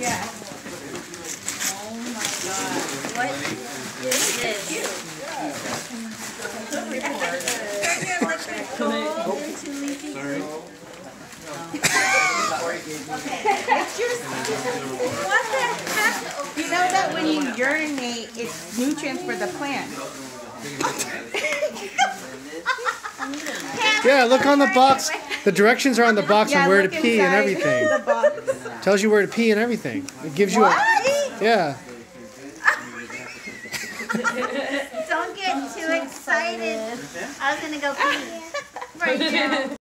Yeah. Oh my god. What is this? Sorry. What the heck? You know that when you urinate, it's nutrients for the plant. Yeah, look on the box. The directions are on the box Yeah, on where to pee and everything. The box. Tells you where to pee and everything. It gives you a yeah. Don't get too excited. I was gonna go pee right now.